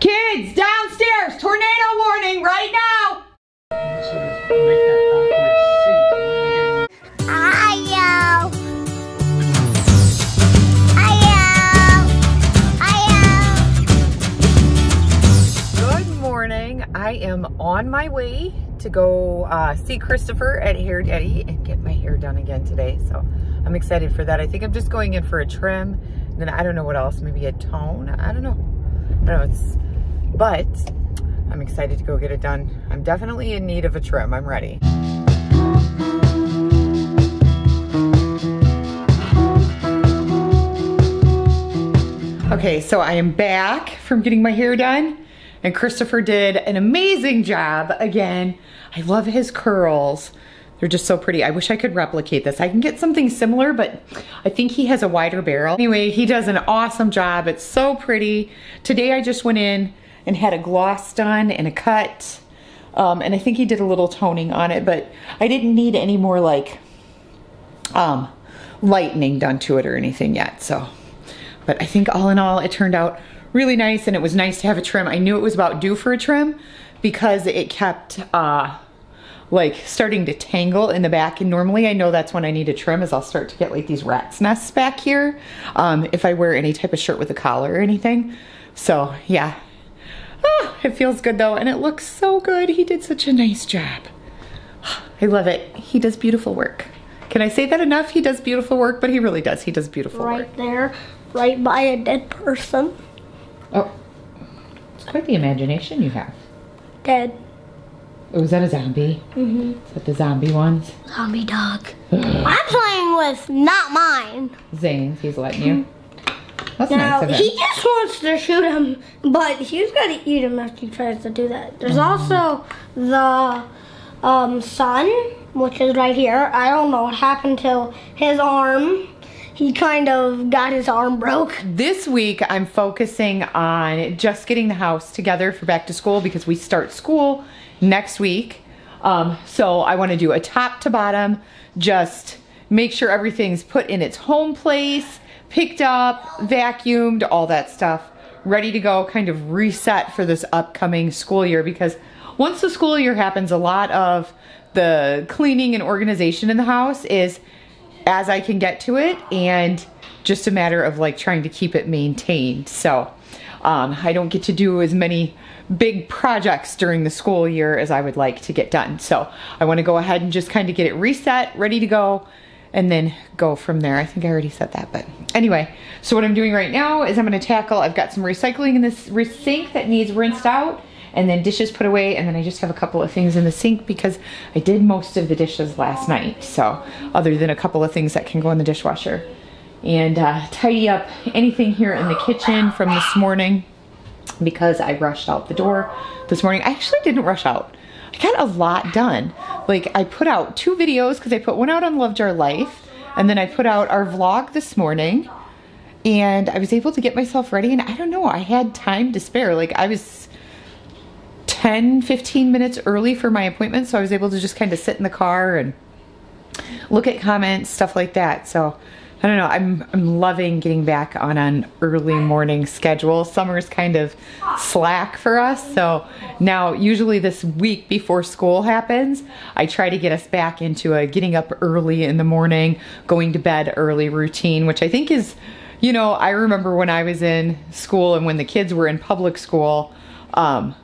Kids, downstairs, tornado warning right now. Ayo. Ayo. Good morning. I am on my way to go uh, see Christopher at Hair Daddy and get my hair done again today. So I'm excited for that. I think I'm just going in for a trim. And then I don't know what else, maybe a tone. I don't know. I don't know. It's, but I'm excited to go get it done. I'm definitely in need of a trim. I'm ready. Okay, so I am back from getting my hair done and Christopher did an amazing job again. I love his curls. They're just so pretty. I wish I could replicate this. I can get something similar, but I think he has a wider barrel. Anyway, he does an awesome job. It's so pretty. Today I just went in and had a gloss done and a cut. Um, and I think he did a little toning on it, but I didn't need any more like um, lightening done to it or anything yet. So, but I think all in all, it turned out really nice and it was nice to have a trim. I knew it was about due for a trim because it kept uh, like starting to tangle in the back and normally I know that's when I need a trim is I'll start to get like these rat's nests back here um, if I wear any type of shirt with a collar or anything. So yeah, ah, it feels good though and it looks so good. He did such a nice job. I love it. He does beautiful work. Can I say that enough? He does beautiful work, but he really does. He does beautiful Right work. Right there, right by a dead person. Oh, it's quite the imagination you have. Dead. Oh, is that a zombie? Mm-hmm. Is that the zombie ones? Zombie dog. I'm playing with not mine. Zane's, he's letting you. That's Now, nice he just wants to shoot him, but he's got to eat him after he tries to do that. There's Mm-hmm. also the um, sun, which is right here. I don't know what happened to his arm. He kind of got his arm broke. This week, I'm focusing on just getting the house together for back to school because we start school next week. Um, so I want to do a top to bottom, just make sure everything's put in its home place, picked up, vacuumed, all that stuff, ready to go, kind of reset for this upcoming school year because once the school year happens, a lot of the cleaning and organization in the house is as I can get to it and just a matter of like trying to keep it maintained. So um, I don't get to do as many big projects during the school year as I would like to get done. So I want to go ahead and just kind of get it reset, ready to go, and then go from there. I think I already said that, but anyway. So what I'm doing right now is I'm going to tackle, I've got some recycling in this sink that needs rinsed out and then dishes put away and then I just have a couple of things in the sink because I did most of the dishes last night. So other than a couple of things that can go in the dishwasher and uh, tidy up anything here in the kitchen from this morning because I rushed out the door this morning. I actually didn't rush out. I got a lot done. Like I put out two videos because I put one out on Love Jar Life and then I put out our vlog this morning and I was able to get myself ready and I don't know, I had time to spare. Like I was 10, 15 minutes early for my appointment so I was able to just kind of sit in the car and look at comments, stuff like that. So I don't know, I'm, I'm loving getting back on an early morning schedule. Summer's kind of slack for us. So now usually this week before school happens, I try to get us back into a getting up early in the morning, going to bed early routine, which I think is, you know, I remember when I was in school and when the kids were in public school, um,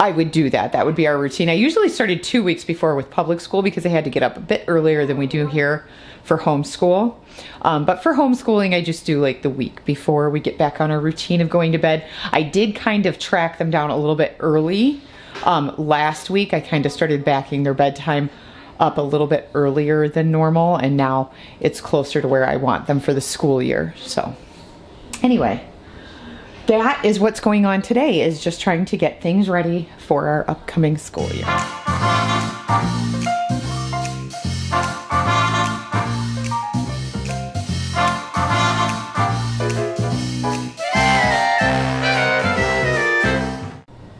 I would do that. That would be our routine. I usually started two weeks before with public school because I had to get up a bit earlier than we do here for homeschool. Um, but for homeschooling, I just do like the week before we get back on our routine of going to bed. I did kind of track them down a little bit early. Um, last week, I kind of started backing their bedtime up a little bit earlier than normal, and now it's closer to where I want them for the school year. So, anyway that is what's going on today is just trying to get things ready for our upcoming school year.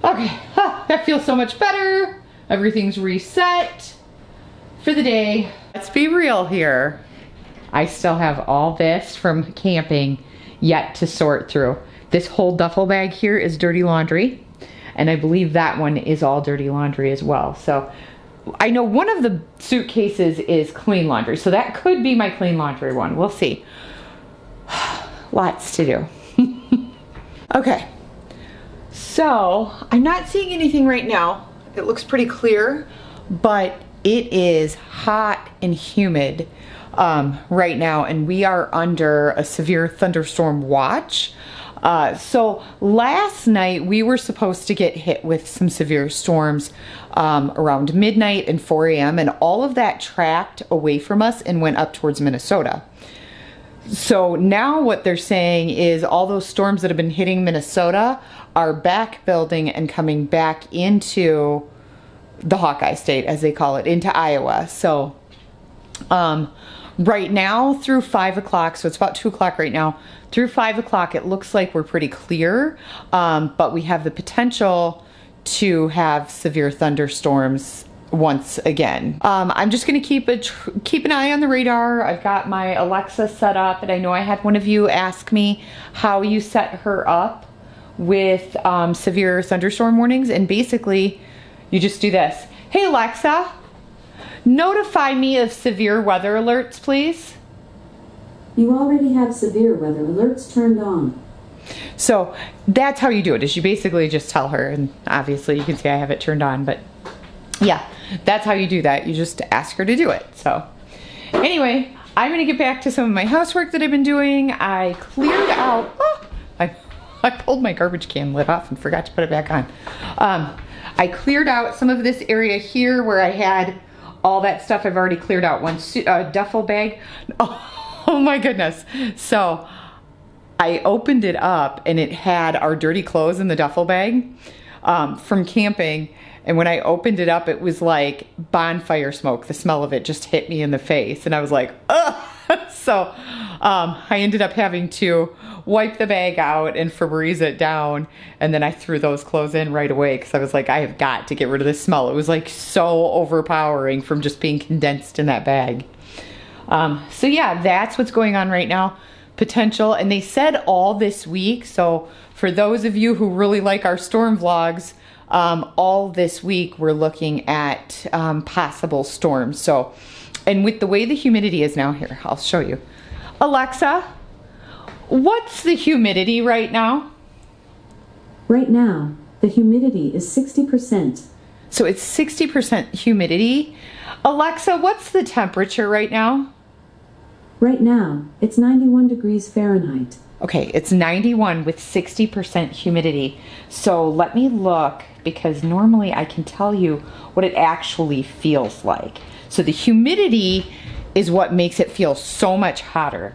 Okay, huh, that feels so much better. Everything's reset for the day. Let's be real here. I still have all this from camping yet to sort through. This whole duffel bag here is dirty laundry. And I believe that one is all dirty laundry as well. So I know one of the suitcases is clean laundry. So that could be my clean laundry one. We'll see. Lots to do. okay. So I'm not seeing anything right now. It looks pretty clear, but it is hot and humid um, right now, and we are under a severe thunderstorm watch. Uh, so last night we were supposed to get hit with some severe storms um, around midnight and 4 a.m. and all of that tracked away from us and went up towards Minnesota. So now what they're saying is all those storms that have been hitting Minnesota are back building and coming back into the Hawkeye state, as they call it, into Iowa. So um, right now through five o'clock, so it's about two o'clock right now, through five o'clock, it looks like we're pretty clear, um, but we have the potential to have severe thunderstorms once again. Um, I'm just gonna keep a keep an eye on the radar. I've got my Alexa set up, and I know I had one of you ask me how you set her up with um, severe thunderstorm warnings, and basically, you just do this. Hey Alexa, notify me of severe weather alerts, please. You already have severe weather alerts turned on. So that's how you do it. Is you basically just tell her, and obviously you can see I have it turned on, but yeah, that's how you do that. You just ask her to do it. So anyway, I'm gonna get back to some of my housework that I've been doing. I cleared out, oh, I, I pulled my garbage can lid off and forgot to put it back on. Um, I cleared out some of this area here where I had all that stuff I've already cleared out. One uh, duffel bag. Oh, oh my goodness. So I opened it up and it had our dirty clothes in the duffel bag um, from camping. And when I opened it up, it was like bonfire smoke. The smell of it just hit me in the face. And I was like, ugh. so um, I ended up having to wipe the bag out and Febreze it down. And then I threw those clothes in right away because I was like, I have got to get rid of this smell. It was like so overpowering from just being condensed in that bag. Um, so yeah, that's what's going on right now. Potential. And they said all this week. So for those of you who really like our storm vlogs, um, all this week we're looking at um, possible storms. So, and with the way the humidity is now here, I'll show you. Alexa, what's the humidity right now? Right now, the humidity is 60%. So it's 60% humidity. Alexa, what's the temperature right now? Right now, it's 91 degrees Fahrenheit. Okay, it's 91 with 60% humidity. So let me look because normally I can tell you what it actually feels like. So the humidity is what makes it feel so much hotter.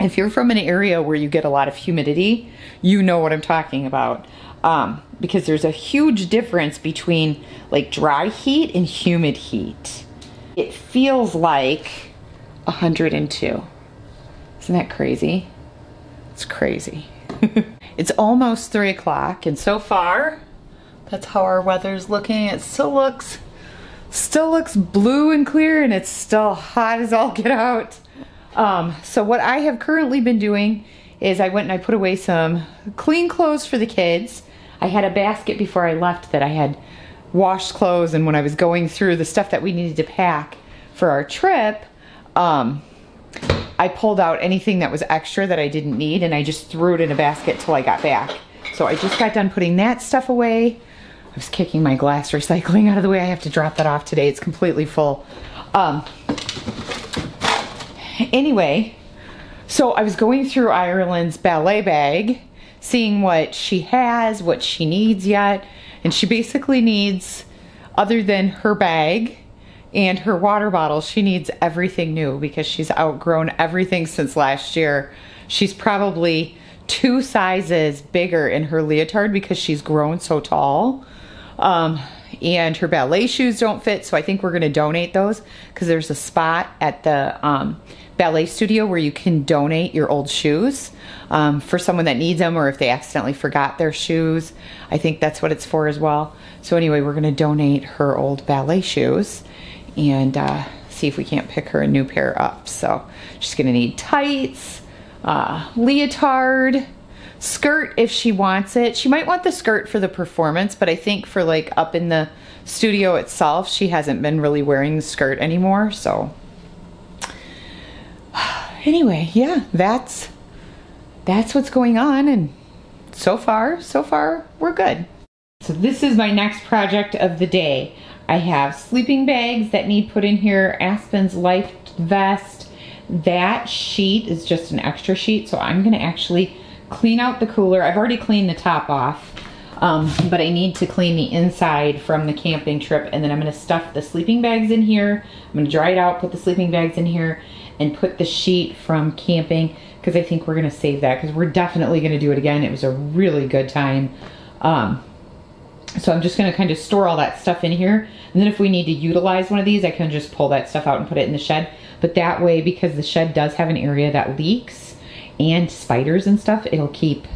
If you're from an area where you get a lot of humidity, you know what I'm talking about. Um, because there's a huge difference between like dry heat and humid heat. It feels like 102. Isn't that crazy? It's crazy. it's almost three o'clock and so far that's how our weather's looking. It still looks still looks blue and clear and it's still hot as all get out. Um, so what I have currently been doing is I went and I put away some clean clothes for the kids. I had a basket before I left that I had washed clothes and when I was going through the stuff that we needed to pack for our trip, um, I pulled out anything that was extra that I didn't need and I just threw it in a basket till I got back. So I just got done putting that stuff away. I was kicking my glass recycling out of the way. I have to drop that off today. It's completely full. Um, anyway, so I was going through Ireland's ballet bag, seeing what she has, what she needs yet. And she basically needs, other than her bag, and her water bottle, she needs everything new because she's outgrown everything since last year. She's probably two sizes bigger in her leotard because she's grown so tall. Um, and her ballet shoes don't fit, so I think we're to donate those because there's a spot at the um, ballet studio where you can donate your old shoes um, for someone that needs them or if they accidentally forgot their shoes. I think that's what it's for as well. So anyway, we're to donate her old ballet shoes and uh, see if we can't pick her a new pair up. So she's gonna need tights, uh, leotard, skirt if she wants it. She might want the skirt for the performance, but I think for like up in the studio itself, she hasn't been really wearing the skirt anymore. So anyway, yeah, that's that's what's going on and so far, so far we're good. So this is my next project of the day. I have sleeping bags that need put in here, Aspen's life vest. That sheet is just an extra sheet, so I'm gonna actually clean out the cooler. I've already cleaned the top off, um, but I need to clean the inside from the camping trip, and then I'm gonna stuff the sleeping bags in here. I'm gonna dry it out, put the sleeping bags in here, and put the sheet from camping, because I think we're gonna save that, because we're definitely gonna do it again. It was a really good time. Um, so I'm just gonna kind of store all that stuff in here. And then if we need to utilize one of these, I can just pull that stuff out and put it in the shed. But that way, because the shed does have an area that leaks and spiders and stuff, it'll keep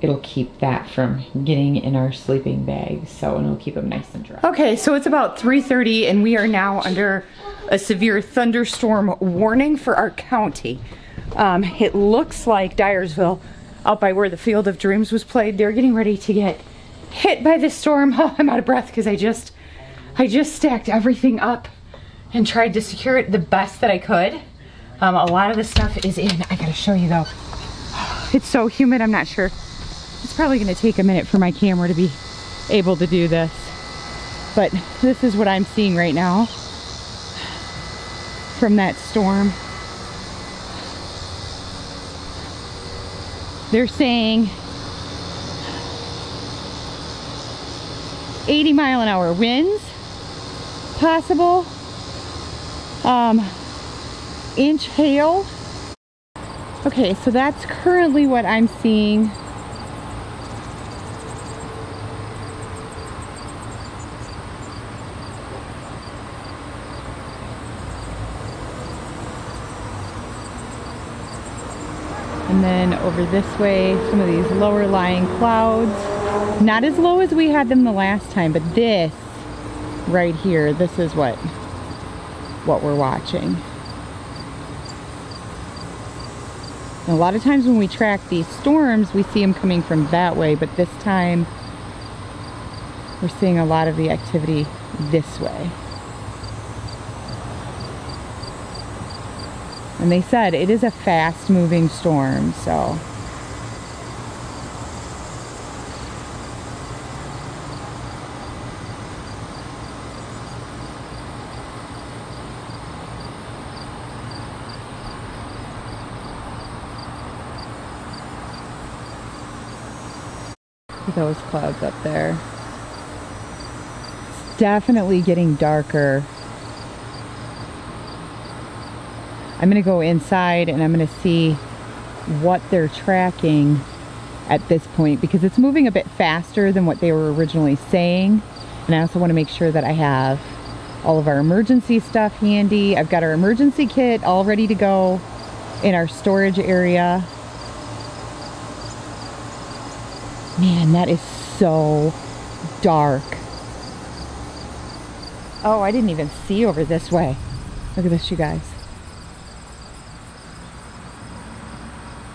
it'll keep that from getting in our sleeping bags. So and it'll keep them nice and dry. Okay, so it's about 3.30 and we are now under a severe thunderstorm warning for our county. Um, it looks like Dyersville, out by where the Field of Dreams was played, they're getting ready to get hit by the storm. Oh, I'm out of breath because I just, I just stacked everything up and tried to secure it the best that I could. Um, a lot of the stuff is in. I gotta show you though. It's so humid, I'm not sure. It's probably gonna take a minute for my camera to be able to do this. But this is what I'm seeing right now from that storm. They're saying 80 mile an hour winds possible um, inch hail. Okay so that's currently what I'm seeing. And then over this way some of these lower lying clouds not as low as we had them the last time, but this right here, this is what what we're watching. And a lot of times when we track these storms, we see them coming from that way, but this time we're seeing a lot of the activity this way. And they said it is a fast moving storm, so those clouds up there. It's definitely getting darker. I'm going to go inside and I'm going to see what they're tracking at this point because it's moving a bit faster than what they were originally saying. And I also want to make sure that I have all of our emergency stuff handy. I've got our emergency kit all ready to go in our storage area. Man, that is so dark. Oh, I didn't even see over this way. Look at this, you guys.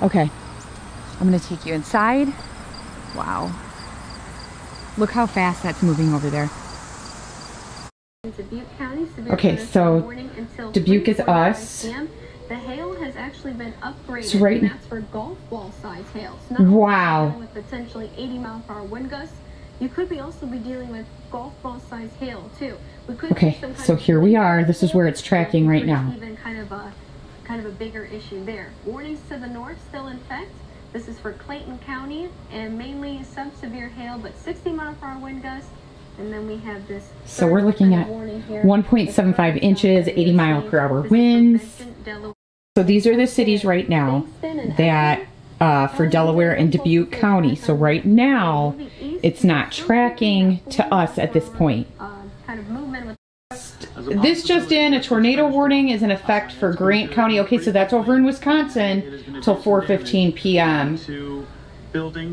Okay, I'm gonna take you inside. Wow. Look how fast that's moving over there. Okay, so Dubuque is us. The hail has actually been upgraded. Right- and that's for golf ball size hail. So not Wow. With potentially 80 mile per hour wind gusts, you could be also be dealing with golf ball size hail too. We could Okay, see some kind so here we are. This is where it's tracking right now. Even kind of a kind of a bigger issue there. Warnings to the north still in effect. This is for Clayton County and mainly some severe hail, but 60 mile per hour wind gusts. And then we have this. So we're looking at of warning here. 1.75 inches, 80 mile per hour This is for winds. So these are the cities right now that uh, for Delaware and Dubuque County. So right now, it's not tracking to us at this point. This just in, a tornado warning is in effect for Grant County. Okay, so that's over in Wisconsin till 4:15 p.m.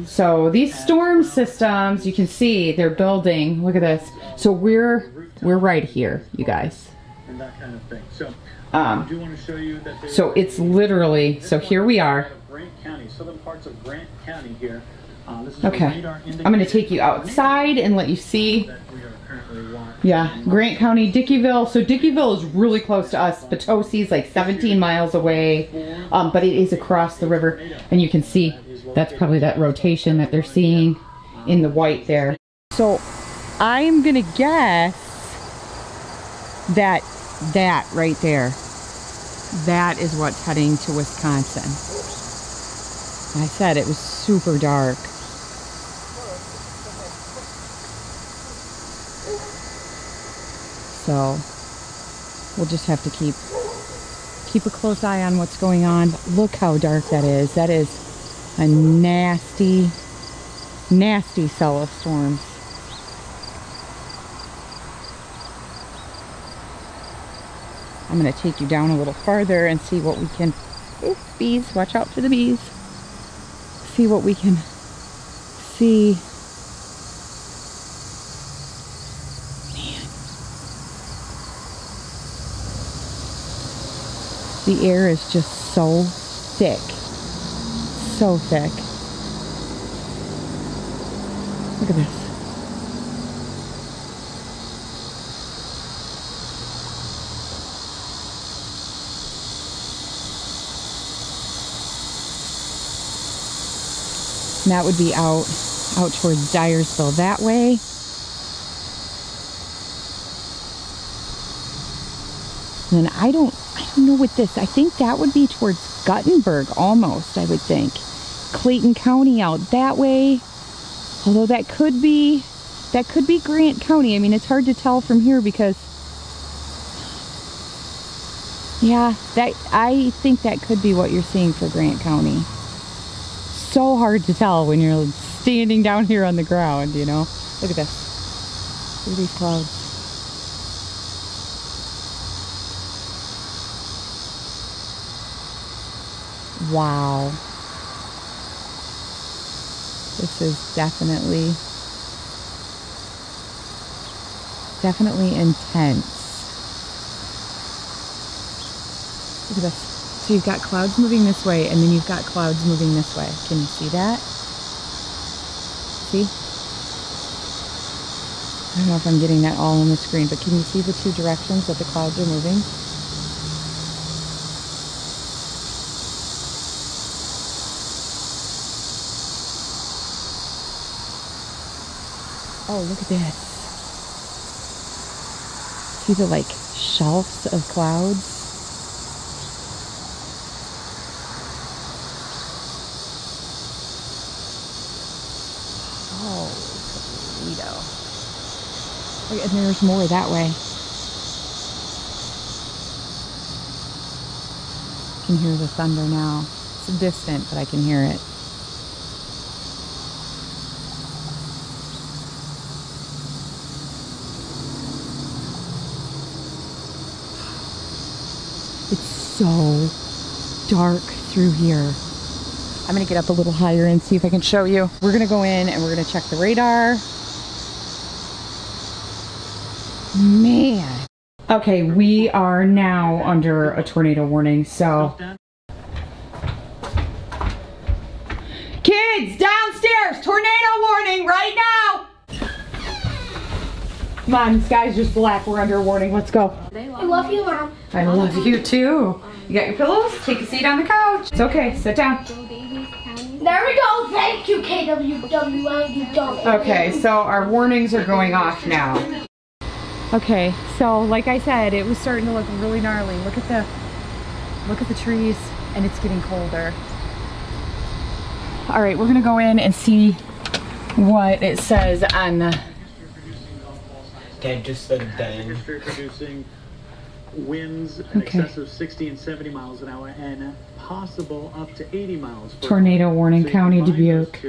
So these storm systems, you can see they're building. Look at this. So we're we're right here, you guys. and that kind of thing. So Um, I do want to show you that So it's literally, so here we are. Grant County, southern parts of Grant County here. Uh, this is Okay. I'm gonna take you outside and let you see. that we are currently watching. Yeah, Grant County, Dickeyville. So Dickeyville is really close to us. Potosi's like 17 miles away, um, but it is across the river, and you can see that's probably that rotation that they're seeing in the white there. So I'm gonna guess that that right there, that is what's heading to Wisconsin. I said it was super dark. So we'll just have to keep keep a close eye on what's going on. Look how dark that is. That is a nasty, nasty cell of I'm gonna take you down a little farther and see what we can. Ooh, bees! Watch out for the bees. See what we can see. The air is just so thick. So thick. Look at this. And that would be out out towards Dyersville that way. And then I don't I don't know what this. I think that would be towards Guttenberg almost, I would think. Clayton County out that way. Although that could be that could be Grant County. I mean, it's hard to tell from here because yeah, that I think that could be what you're seeing for Grant County. So hard to tell when you're standing down here on the ground, you know. Look at this. Look at these clouds. Wow. This is definitely definitely intense. Look at this. So you've got clouds moving this way and then you've got clouds moving this way. Can you see that? See? I don't know if I'm getting that all on the screen, but can you see the two directions that the clouds are moving? Oh, look at this. See the like shelves of clouds? Oh, Toledo. Look, and there's more that way. I can hear the thunder now. It's distant, but I can hear it. It's so dark through here. I'm gonna get up a little higher and see if I can show you. We're gonna go in and we're gonna check the radar. Man. Okay, we are now under a tornado warning, so. Kids, downstairs, tornado warning right now! Come on, the sky's just black. We're under a warning. Let's go. I love you, Mom. I love you too. You got your pillows? Take a seat on the couch. It's okay. Sit down. There we go. Thank you, KWWL, you dumb Okay, so our warnings are going off now. Okay, so like I said, it was starting to look really gnarly. Look at the look at the trees and it's getting colder. All right, we're gonna go in and see what it says on the Dad just said dang. Atmosphere producing winds in Okay. excess of 60 and 70 miles an hour and possible up to 80 miles per tornado hour. warning, So County combine those Dubuque.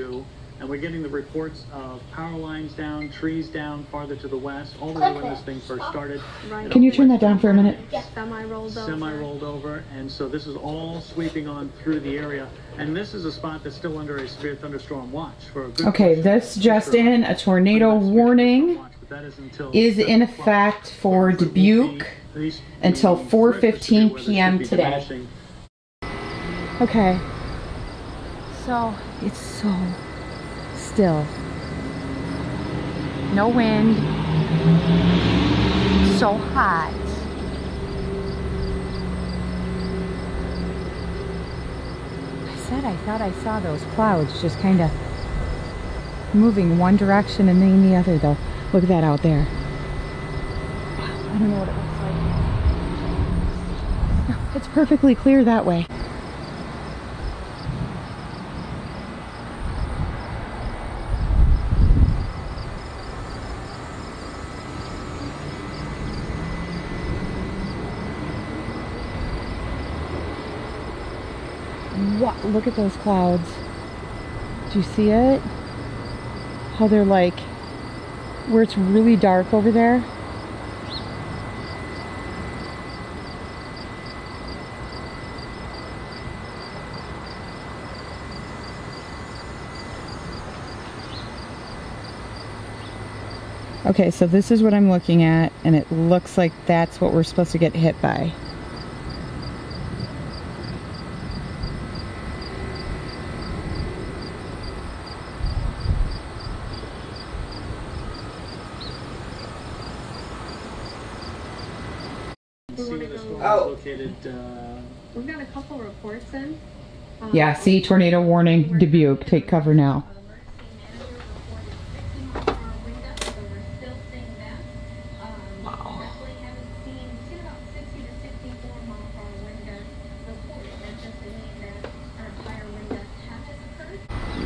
Two, and we're getting the reports of power lines down, trees down farther to the west, all the way when this thing first started. Right. Can you turn that down for a minute? Semi rolled over. Semi rolled over, and so this is all sweeping on through the area. And this is a spot that's still under a severe thunderstorm watch for a good Okay, portion this of just the in, a tornado warning thunderstorm watch, but that is until is in effect for It will be Dubuque until 4:15 threat to severe weather p.m. today. diminishing. Okay. So it's so still. No wind. So hot. I said I thought I saw those clouds just kind of moving one direction and then the other though. Look at that out there. I don't know what it looks like. It's perfectly clear that way. What? Look at those clouds. Do you see it? How they're like, where it's really dark over there. Okay, so this is what I'm looking at, and it looks like that's what we're supposed to get hit by. We See wanna where the go- storm Oh. is located. Uh, We've got a couple reports in. Um, Yeah, see, tornado warning, Dubuque, take cover now. Emergency manager reported 60 mile per hour wind gusts, so we're still seeing that. Um, Definitely haven't seen, seen about 60 to 64 mile per hour wind gusts reported. That doesn't mean that our higher wind gusts haven't occurred.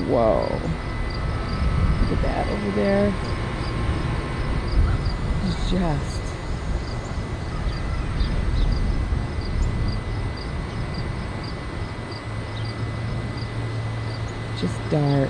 Whoa. Look at that over there. It's just. Just dark.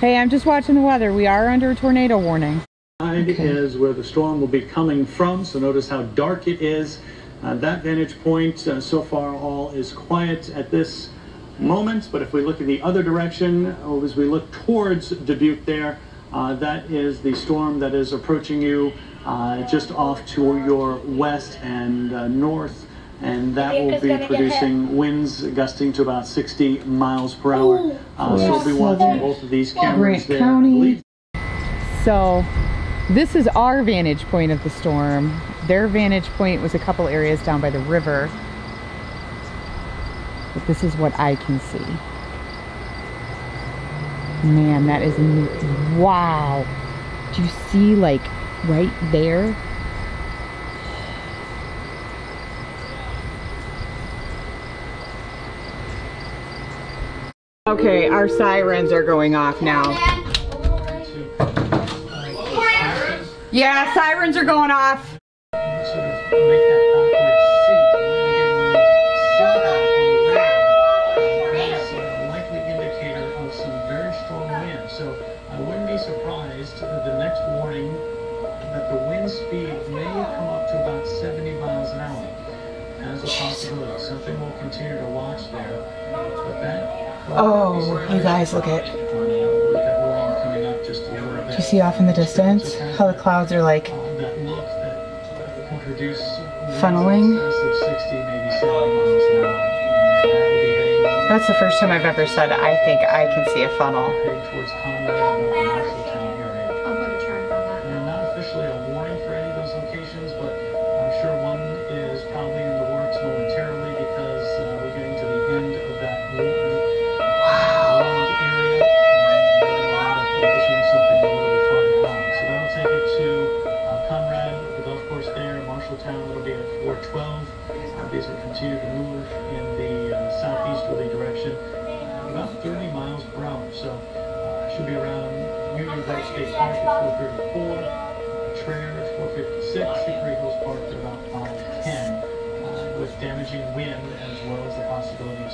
Hey, I'm just watching the weather. We are under a tornado warning. Okay. is where the storm will be coming from, so notice how dark it is. Uh, that vantage point, uh, so far, all is quiet at this moment. But if we look in the other direction, oh, as we look towards Dubuque, there, uh, that is the storm that is approaching you uh, just off to your west and uh, north. And that Dubuque will be producing winds gusting to about 60 miles per hour. Uh, so we'll be watching both of these cameras Grant there. County. So, this is our vantage point of the storm. Their vantage point was a couple areas down by the river. But this is what I can see. Man, that is wow. Do you see like right there? Okay, our sirens are going off now. Yeah, sirens are going off. Sort of make that backward seat. When again, when you see on the radar, that's a likely indicator of some very strong wind. So I wouldn't be surprised that the next warning that the wind speed may come up to about 70 miles an hour as a possibility. Something we'll continue to watch there. But that. Oh, you guys, look at- With that warning coming up just a little bit. Do you see off in the distance how the clouds are like heading, That's the first time I've ever said I think I can see a funnel.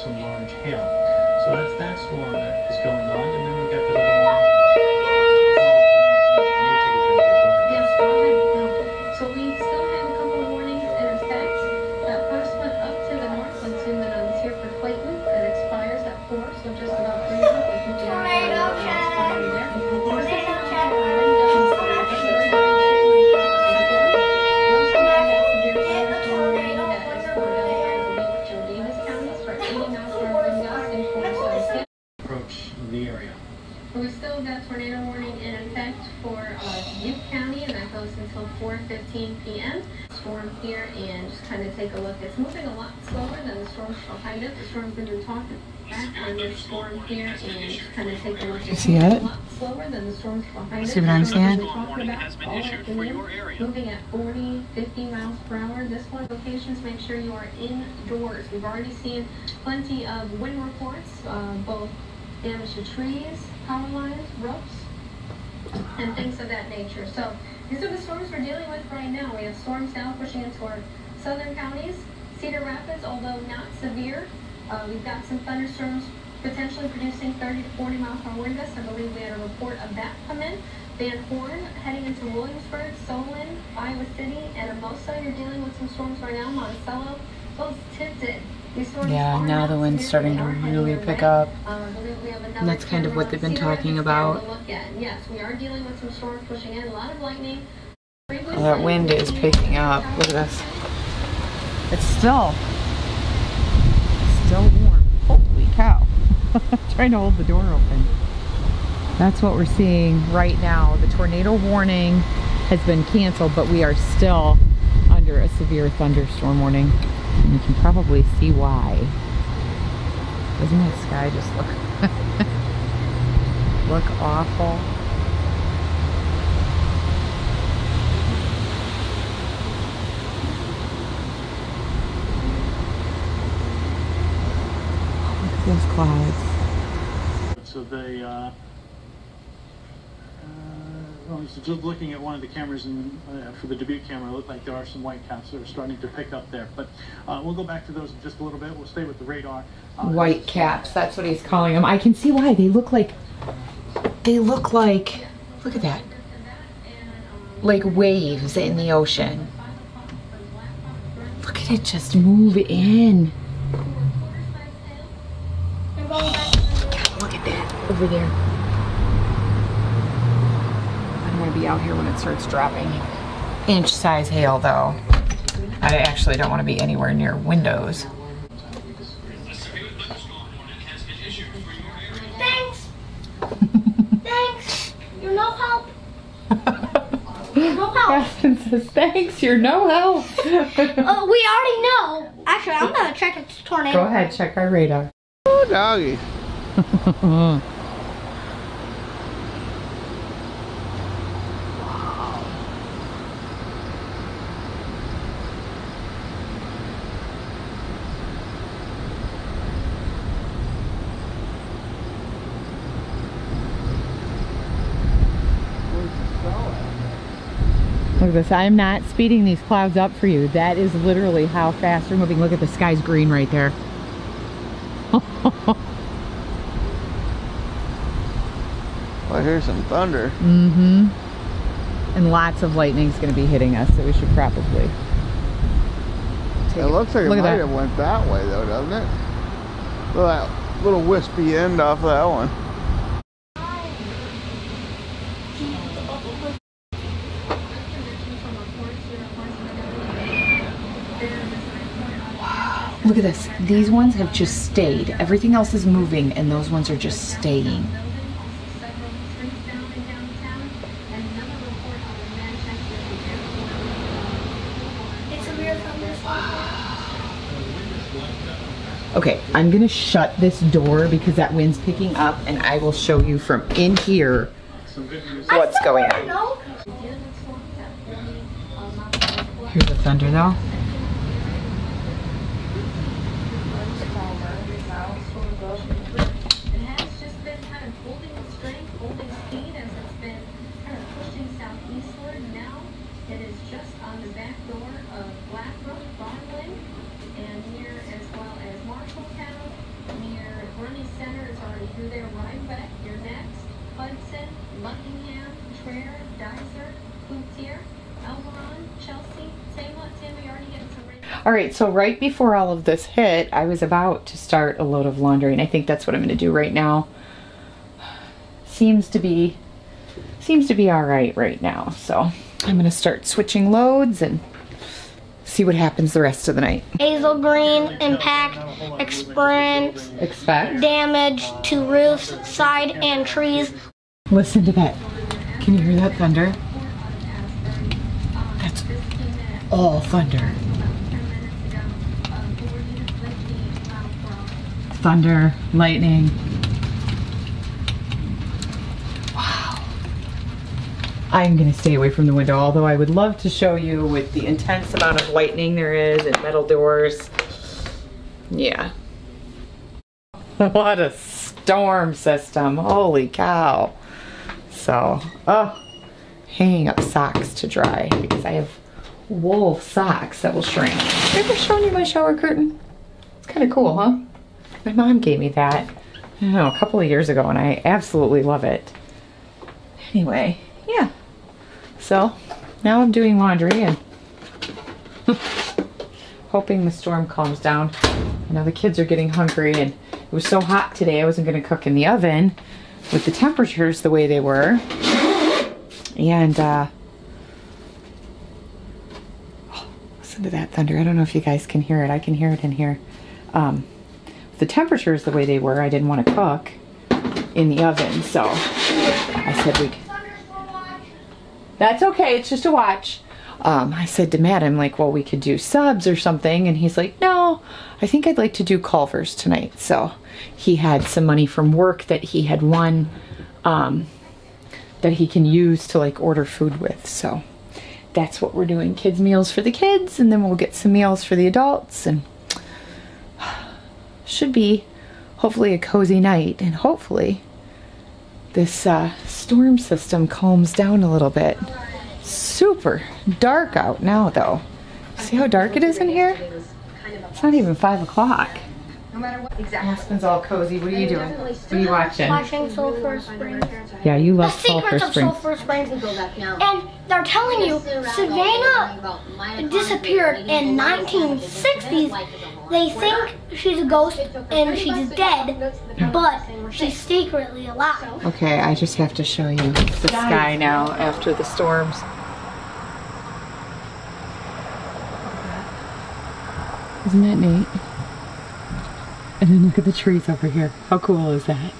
Some large hail. So that's that storm that is going on, See what I'm saying? we've been talking about all afternoon, Moving at 40, 50 miles per hour. This one locations, make sure you are indoors. We've already seen plenty of wind reports, uh, both damage to trees, power lines, roofs, and things of that nature. So these are the storms we're dealing with right now. We have storms now pushing into our southern counties. Cedar Rapids, although not severe, uh, we've got some thunderstorms potentially producing 30 to 40 miles per hour wind gusts. I believe we had a report of that come in. Van Horne heading into Williamsburg, Solon, Iowa City, and Hermosa. You're dealing with some storms right now. Monticello, as well as Tipton. Yeah, now the wind's starting to really pick up. Um, I believe we have another And that's kind of what they've been talking about. to. Yes, we are dealing with some storms pushing in, a lot of lightning. Well, that wind is picking up. Look at this. It's still, still warm. Holy cow. Trying to hold the door open. That's what we're seeing right now. The tornado warning has been canceled, but we are still under a severe thunderstorm warning. And you can probably see why. Doesn't that sky just look look awful? Those clouds. So they, uh, uh, well, just looking at one of the cameras uh, for the Dubuque camera, it looked like there are some white caps that are starting to pick up there. But uh, we'll go back to those in just a little bit. We'll stay with the radar. Uh, White caps, that's what he's calling them. I can see why. They look like, they look like, look at that. Like waves in the ocean. Look at it just move in. Look at that over there. I don't want to be out here when it starts dropping. Inch size hail though. I actually don't want to be anywhere near windows. Thanks. Thanks. You're no help. No help. Aspen says, thanks, you're no help. Uh, we already know. Actually, I'm gonna check its tornado. Go ahead, check our radar. Oh, doggy. this. I'm not speeding these clouds up for you. That is literally how fast they're moving. Look at the sky's green right there. I hear some thunder. Mm-hmm. And lots of lightning's going to be hitting us, so we should probably. take It looks like it Look at might that. have went that way though, doesn't it? Look at that little wispy end off of that one. Look at this. These ones have just stayed. Everything else is moving, and those ones are just staying. Okay, I'm to shut this door because that wind's picking up, and I will show you from in here what's going on. Here's the thunder, though. It has just been kind of holding strength, holding speed as it's been kind of pushing southeastward. Now it is just on the back door of Blackbrook, Barnland, and near as well as Marshalltown, near Grundy Center is already through there. Reinbeck, you're next. Hudson, Buckingham, Traer, Dysart, Clutier, Elberon, Chelsea, Tama, Tammy, already getting some rain. All right, so right before all of this hit, I was about to start a load of laundry, and I think that's what I'm going to do right now. Seems to be seems to be all right right now. So I'm going to start switching loads and see what happens the rest of the night. Hazel Green, impact, experience, Expect. damage to roofs, side, and trees. Listen to that. Can you hear that thunder? That's all thunder. Thunder, lightning. Wow. I'm gonna stay away from the window, although I would love to show you with the intense amount of lightning there is and metal doors. Yeah. What a storm system. Holy cow. So, oh, hanging up socks to dry because I have wool socks that will shrink. Have I ever shown you my shower curtain? It's kind of cool, huh? My mom gave me that, I don't know, a couple of years ago and I absolutely love it. Anyway, yeah. So, now I'm doing laundry and hoping the storm calms down. I know the kids are getting hungry and it was so hot today I wasn't going to cook in the oven with the temperatures the way they were. And uh listen to that thunder. I don't know if you guys can hear it. I can hear it in here. Um the temperatures the way they were, I didn't want to cook in the oven, so I said we That's okay. It's just a watch um, I said to Matt, I'm like, well, we could do subs or something. And he's like, no, I think I'd like to do Culver's tonight. So he had some money from work that he had won um, that he can use to like order food with. So that's what we're doing kids' meals for the kids. And then we'll get some meals for the adults. And should be hopefully a cozy night. And hopefully this uh, storm system calms down a little bit super dark out now though. See how dark it is in here? It's not even five o'clock. Aspen's all cozy. What are you doing? What are you watching? Watching Sulphur Springs. Yeah, you The love Sulphur secrets of Springs. Sulphur Springs. And Go Back Now. And they're telling you Savannah disappeared in 1960s. They think she's a ghost and she's dead, but she's secretly alive. Okay, I just have to show you the sky now after the storms. Isn't that neat? And then look at the trees over here. How cool is that?